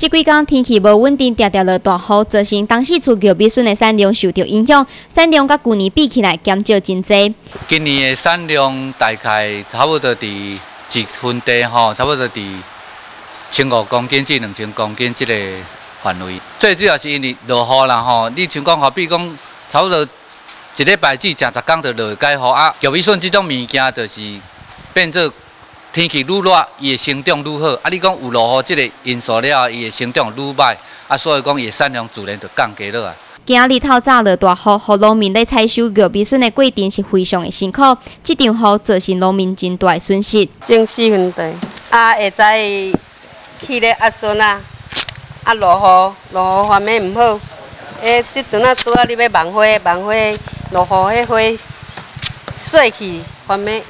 这几天天气无稳定，常常落大雨，造成当时出玉米笋的产量受到影响，产量甲去年比起来减少真多。今年的产量大概差不多伫一分地吼，差不多伫千五公斤至两千公斤这个范围。最主要是因为落雨啦吼，你像讲好比讲，差不多一礼拜至正十天就落解雨啊。玉米笋这种物件就是变做。天气愈热，伊的生长愈好。啊，你讲有落雨即个因素了，伊的生长愈歹。啊，所以讲伊的产量自然就降低了啊。今日透早落大雨，互农民咧采收玉米笋的过程是非常的辛苦。这场雨造成农民真大的损失。种四分地，啊，会知去咧压笋啊，啊落雨，落雨方面毋好。诶，即阵啊，拄啊，你要忙花，忙花落雨，迄花碎去方面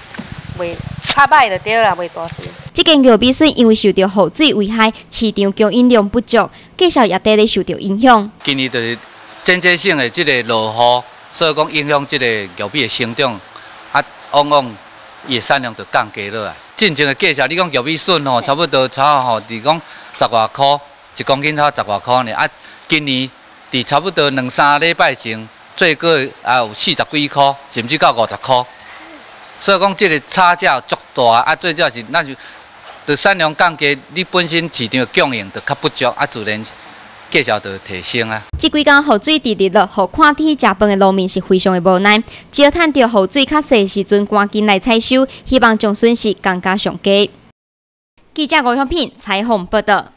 袂。较歹就对啦，袂大事。这间玉米笋因为受到雨水危害，市场供应量不足，介绍也得咧受到影响。今年就是间接性的这个落雨，所以讲影响这个玉米的生长，啊，往往伊的产量就降低了啊。进前的介绍，你讲玉米笋吼，差不多差吼，是讲十外块一公斤，差十外块呢。啊，今年伫差不多两三礼拜前，最高也有四十几块，甚至到五十块。所以讲，这个差价足大啊！最主要是，咱就，伫产量降低，你本身市场供应就较不足啊，自然价格就提升啊。即几天雨水滴滴落，雨看天食饭的路面是非常的无奈，只要趁着雨水较细时阵，赶紧来采收，希望将损失降加上低。记者吴香品采访报道。